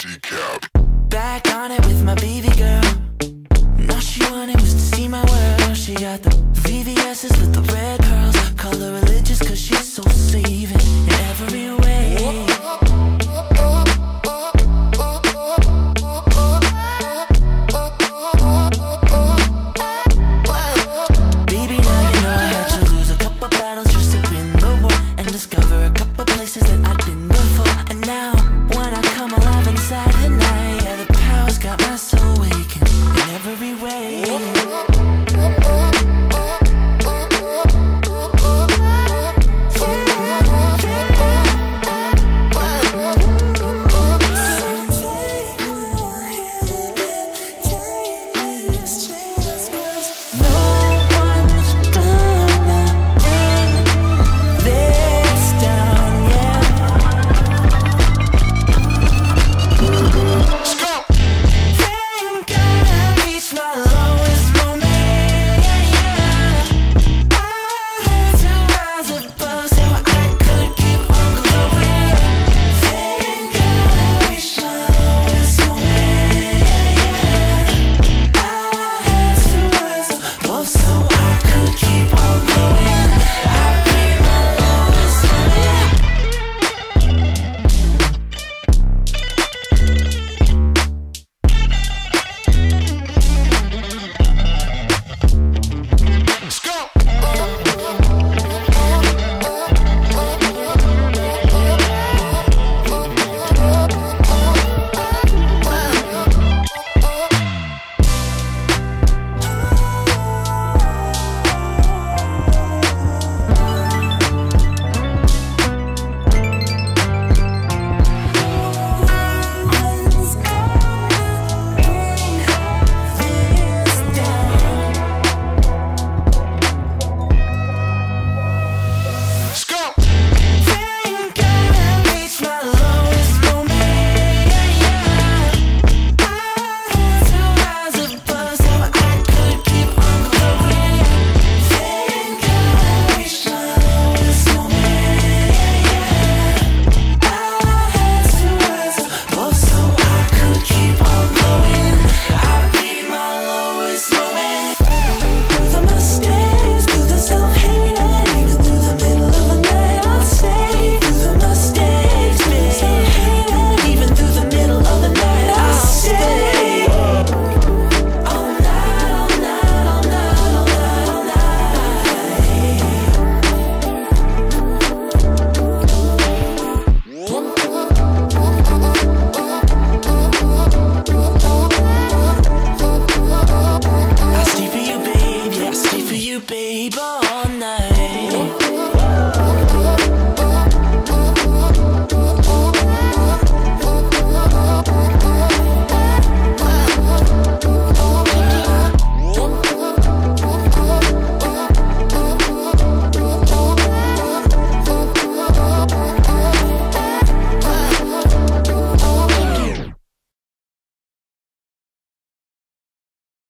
Decap. Back on it with my baby girl. All she wanted was to see my world. She got the VVS's with the red pearl. for you, baby, all night.